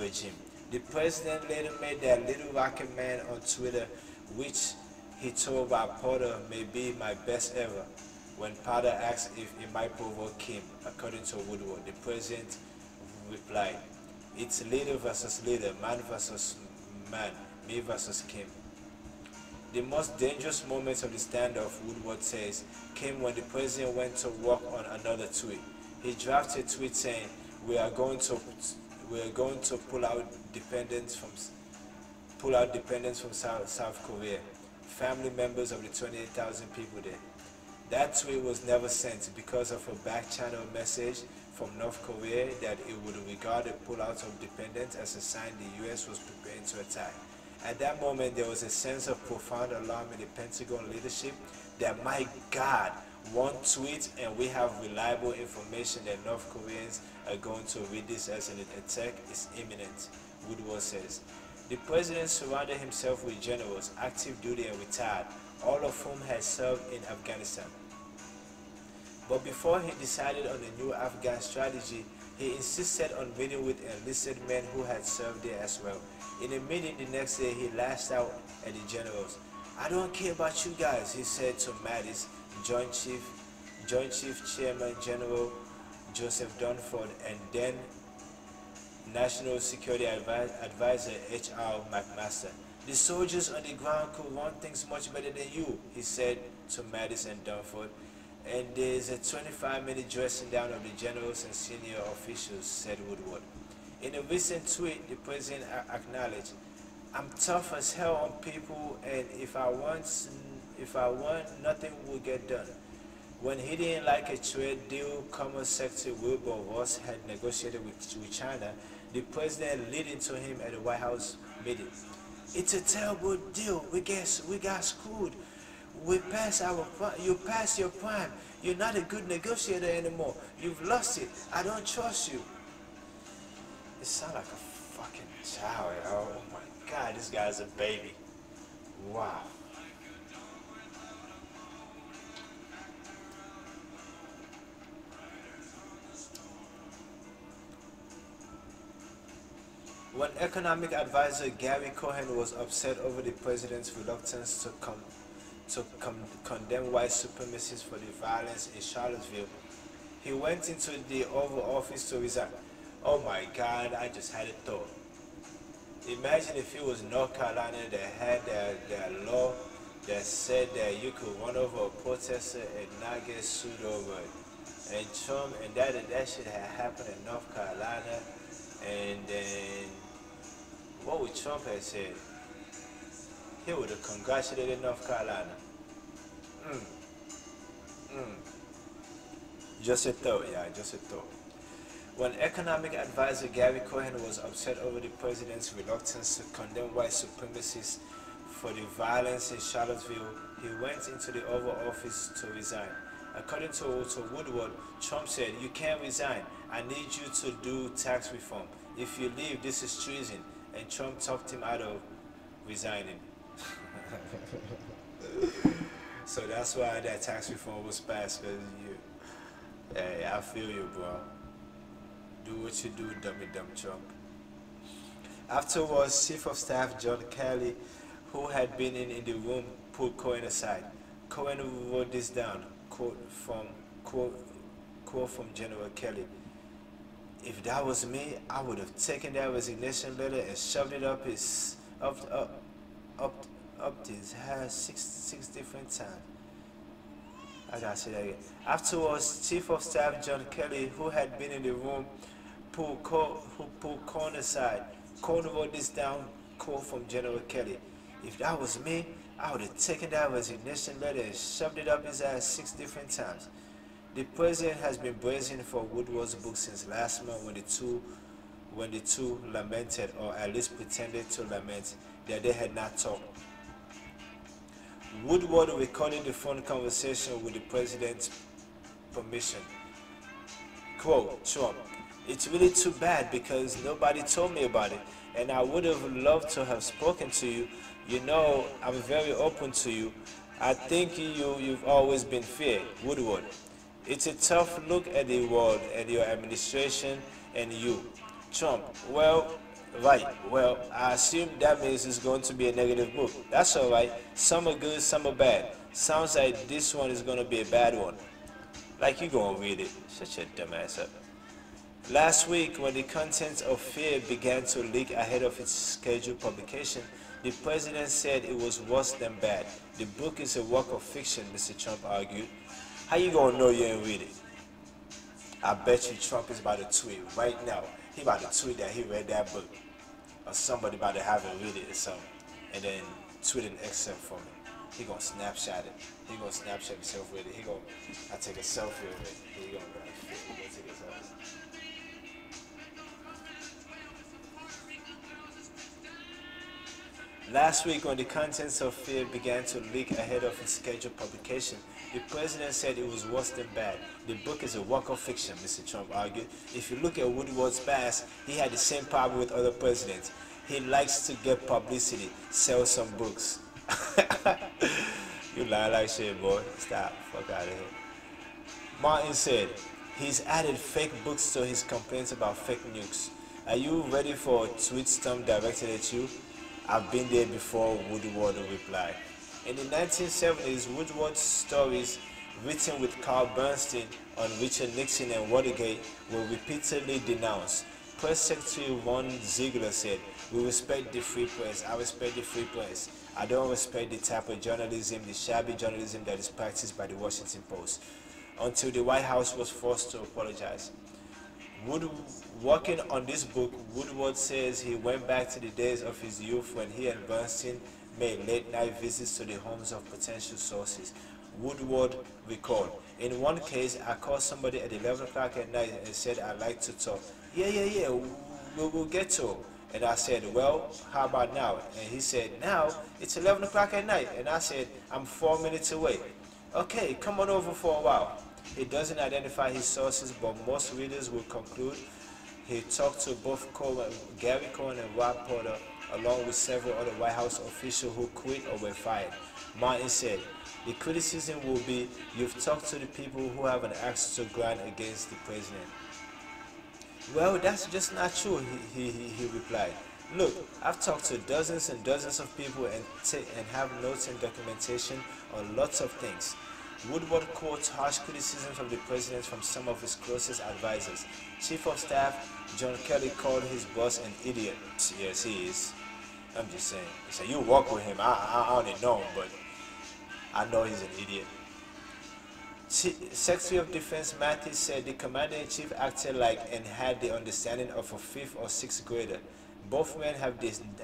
regime. The president later made that little Rocket Man on Twitter, which he told Bob Porter may be my best ever. When Porter asked if it might provoke Kim, according to Woodward, the president replied, It's leader versus leader, man versus man, me versus Kim. The most dangerous moments of the standoff, Woodward says, came when the president went to work on another tweet. He drafted a tweet saying, "We are going to, we are going to pull out dependents from, pull out dependence from South, South Korea." Family members of the 28,000 people there. That tweet was never sent because of a back channel message from North Korea that it would regard the pullout of dependence as a sign the US was preparing to attack. At that moment, there was a sense of profound alarm in the Pentagon leadership that, my God, one tweet and we have reliable information that North Koreans are going to read this as an attack is imminent, Woodward says. The president surrounded himself with generals, active duty and retired, all of whom had served in Afghanistan. But before he decided on the new Afghan strategy, he insisted on meeting with enlisted men who had served there as well. In a meeting the next day, he lashed out at the generals. I don't care about you guys, he said to Mattis, Joint Chief, Joint Chief Chairman General Joseph Dunford, and then National Security Advisor H.R. McMaster. The soldiers on the ground could run things much better than you, he said to Mattis and Dunford. And there's a 25-minute dressing down of the generals and senior officials, said Woodward. In a recent tweet, the president acknowledged, I'm tough as hell on people, and if I want, if I want, nothing will get done. When he didn't like a trade deal Commerce Secretary Wilbur Ross had negotiated with, with China, the president leading to him at the White House meeting. It's a terrible deal. We guess we got screwed. We passed our you pass your prime. You're not a good negotiator anymore. You've lost it. I don't trust you. It sounds like a fucking child. Oh my god, this guy's a baby. Wow. When economic advisor Gary Cohen was upset over the president's reluctance to come to com- condemn white supremacists for the violence in Charlottesville, he went into the Oval Office to resign. Oh my God, I just had a thought. Imagine if it was North Carolina that had their, their law that said that you could run over a protester and not get sued over it. And Trump, and that, that shit had happened in North Carolina, and then what would Trump have said? He would have congratulated North Carolina. Mm. Mm. Just a thought, yeah, just a thought. When economic advisor Gary Cohen was upset over the president's reluctance to condemn white supremacists for the violence in Charlottesville, he went into the Oval Office to resign. According to, Walter Woodward, Trump said, You can't resign. I need you to do tax reform. If you leave, this is treason. And Trump talked him out of resigning. so that's why that tax reform was passed, because you, hey, I feel you, bro. Do what you do, dummy dumb Trump. Afterwards, Chief of Staff John Kelly, who had been in, in the room, pulled Cohen aside. Cohen wrote this down, quote from quote, quote from General Kelly. If that was me, I would have taken that resignation letter and shoved it up his up up up up his ass six six different times. I gotta say that again. Afterwards, Chief of Staff John Kelly, who had been in the room, pulled Co- who pulled Cohen aside. Wrote this down, quote from General Kelly. If that was me, I would have taken that resignation letter and shoved it up his ass six different times. The president has been bracing for Woodward's book since last month when the two when the two lamented or at least pretended to lament that they had not talked. Woodward recorded the phone conversation with the president's permission. Quote, Trump, it's really too bad because nobody told me about it and I would have loved to have spoken to you. You know, I'm very open to you. I think you, you've always been fair, Woodward. It's a tough look at the world and your administration and you. Trump, well, right, well, I assume that means it's going to be a negative book. That's alright. Some are good, some are bad. Sounds like this one is going to be a bad one. Like you gonna read it. Shut your dumb ass up. Last week, when the contents of Fear began to leak ahead of its scheduled publication, the president said it was worse than bad. The book is a work of fiction, Mr. Trump argued. How you gonna know you ain't read it? I bet you Trump is about to tweet right now. He about to tweet that he read that book. Or somebody about to have it read it or something. And then tweet an excerpt from it. He gonna snapshot it. He gonna snapshot himself with it. He gonna I take a selfie with it. He gonna be like, "Shit, he gonna take a selfie. Last week, when the contents of Fear began to leak ahead of its scheduled publication, the president said it was worse than bad. The book is a work of fiction, Mr. Trump argued. If you look at Woodward's past, he had the same problem with other presidents. He likes to get publicity, sell some books. you lie like shit, boy. Stop. Fuck out of here. Martin said, he's added fake books to his complaints about fake news. Are you ready for a tweet storm directed at you? I've been there before, Woodward replied. In the 1970s, Woodward's stories, written with Carl Bernstein on Richard Nixon and Watergate, were repeatedly denounced. Press Secretary Ron Ziegler said, We respect the free press. I respect the free press. I don't respect the type of journalism, the shabby journalism that is practiced by the Washington Post. Until the White House was forced to apologize. Wood, working on this book, Woodward says he went back to the days of his youth when he and Bernstein made late night visits to the homes of potential sources. Woodward recalled, in one case, I called somebody at 11 o'clock at night and said, I'd like to talk. Yeah, yeah, yeah, we'll, we'll get to it. And I said, well, how about now? And he said, now it's 11 o'clock at night. And I said, I'm four minutes away. Okay, come on over for a while. He doesn't identify his sources, but most readers will conclude He talked to both Cohen, Gary Cohen and Rob Porter, along with several other White House officials who quit or were fired. Martin said, the criticism will be, you've talked to the people who have an axe to grind against the president. Well, that's just not true, he, he, he replied. Look, I've talked to dozens and dozens of people and, and have notes and documentation on lots of things. Woodward quotes harsh criticisms of the president from some of his closest advisors. Chief of Staff John Kelly called his boss an idiot. Yes, he is. I'm just saying. So you work with him. I, I, I only know him, but I know he's an idiot. Secretary of Defense Mattis said the commander-in-chief acted like and had the understanding of a fifth or sixth grader. Both men have,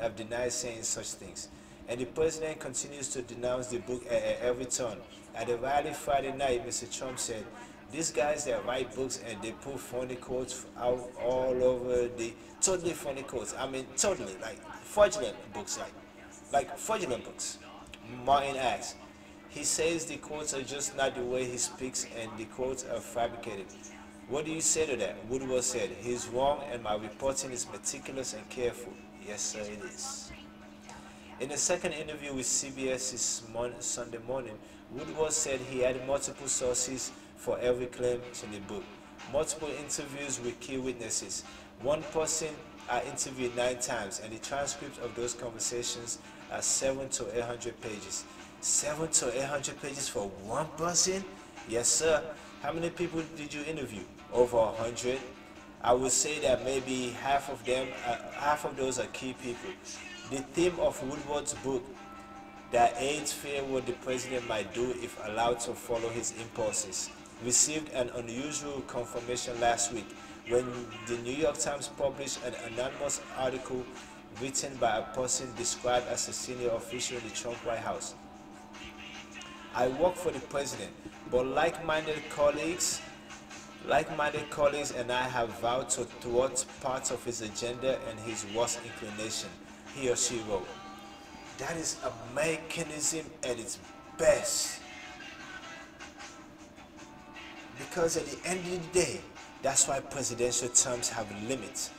have denied saying such things. And the president continues to denounce the book at every turn. At the rally Friday night, Mr. Trump said, these guys that write books and they put funny quotes out all over the totally funny quotes. I mean, totally like fraudulent books, like like fraudulent books. Martin asks. He says the quotes are just not the way he speaks and the quotes are fabricated. What do you say to that? Woodward said, he's wrong and my reporting is meticulous and careful. Yes, sir, it is. In a second interview with CBS's Sunday morning, Woodward said he had multiple sources for every claim in the book. Multiple interviews with key witnesses. One person I interviewed nine times, and the transcripts of those conversations are seven to eight hundred pages. Seven to eight hundred pages for one person? Yes, sir. How many people did you interview? Over a hundred. I would say that maybe half of them, uh, half of those are key people. The theme of Woodward's book, that aides fear what the president might do if allowed to follow his impulses, received an unusual confirmation last week when the New York Times published an anonymous article written by a person described as a senior official in the Trump White House. I work for the president, but like-minded colleagues, like-minded colleagues and I have vowed to thwart parts of his agenda and his worst inclination, he or she wrote. That is Americanism at its best. Because at the end of the day, that's why presidential terms have limits.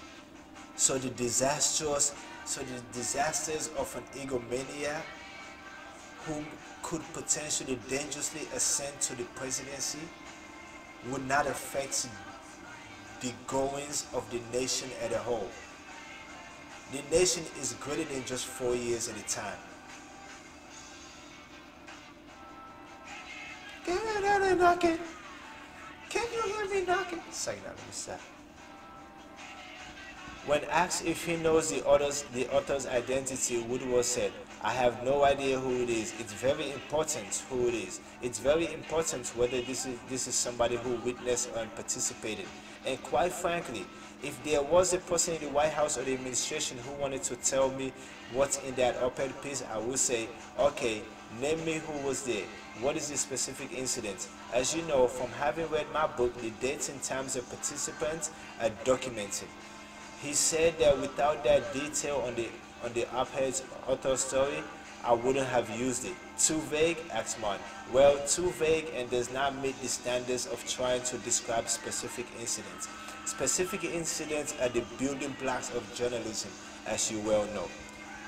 So the disastrous, so the disasters of an egomaniac who could potentially dangerously ascend to the presidency would not affect the goings of the nation as a whole. The nation is greater than just four years at a time. Get out knocking. Can you hear me knocking? That, let me stop. When asked if he knows the author's, the author's identity, Woodward said, I have no idea who it is. It's very important who it is. It's very important whether this is, this is somebody who witnessed and participated. And quite frankly, if there was a person in the White House or the administration who wanted to tell me what's in that op-ed piece, I would say, okay, name me who was there. What is the specific incident? As you know, from having read my book, the dates and times of participants are documented. He said that without that detail on the on the op-ed's author story, I wouldn't have used it. Too vague? asked Martin. Well, too vague and does not meet the standards of trying to describe specific incidents. Specific incidents are the building blocks of journalism, as you well know.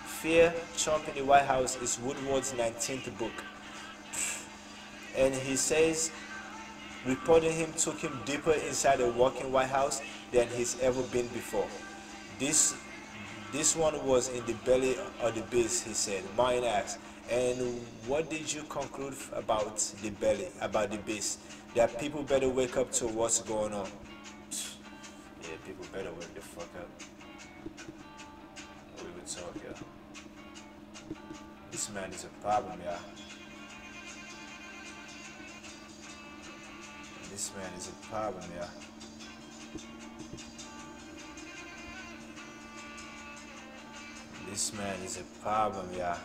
Fear, Trump in the White House is Woodward's 19th book. And he says reporting him took him deeper inside the working White House than he's ever been before. This this one was in the belly of the beast, he said. Mine asked, and what did you conclude about the belly, about the base? That people better wake up to what's going on. Yeah, people better wake the fuck up. We would talk, yeah. This man is a problem, yeah. This man is a problem, yeah. This man is a problem, y'all.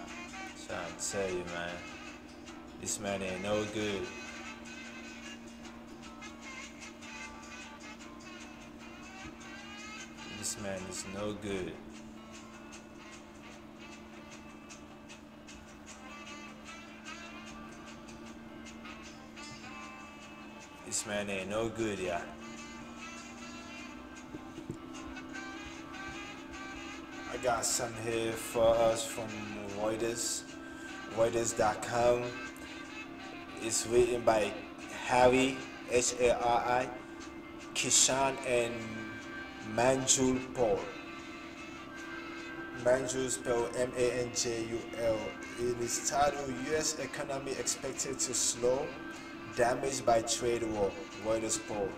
To tell you, man. This man ain't no good. This man is no good. This man ain't no good, yeah. I got some here for us from Reuters, Reuters.com. It's written by Hari, H A R I, Kishan, and Manjul Paul. Manjul spelled M A N J U L. In its title, U.S. economy expected to slow, damaged by trade war. Reuters poll.